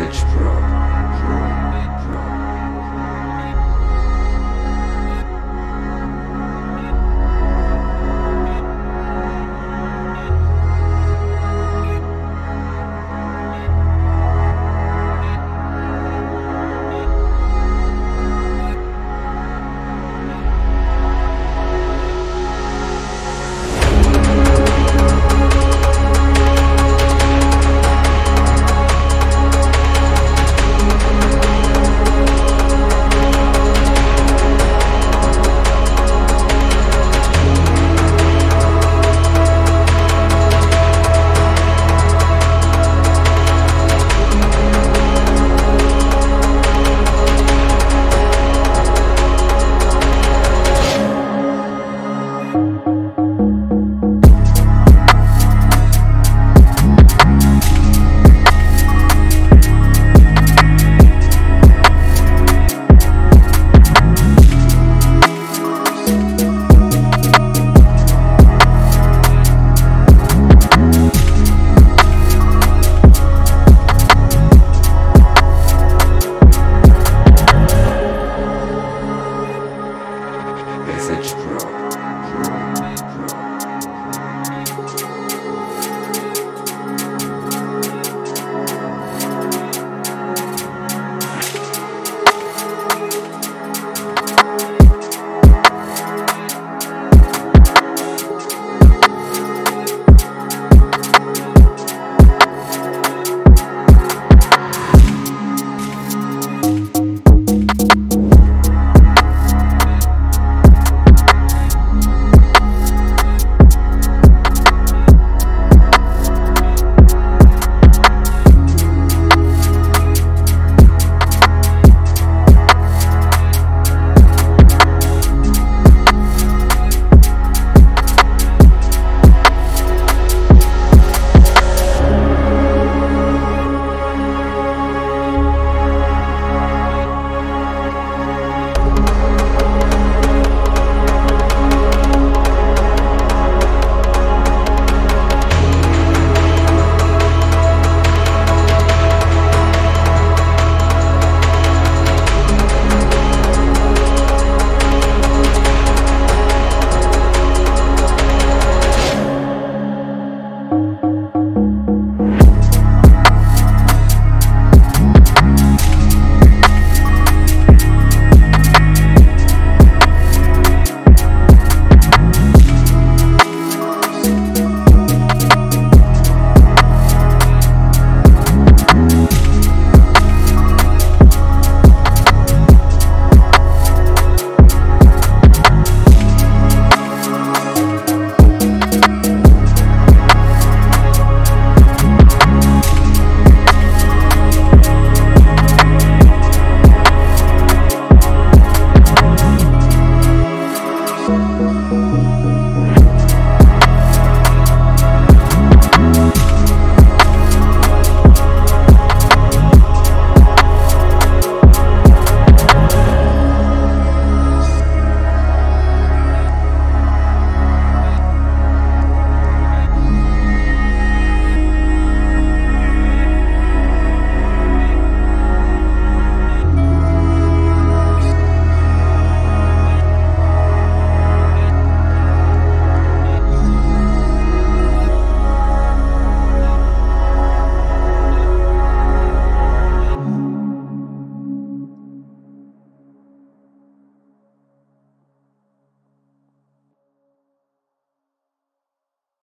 message.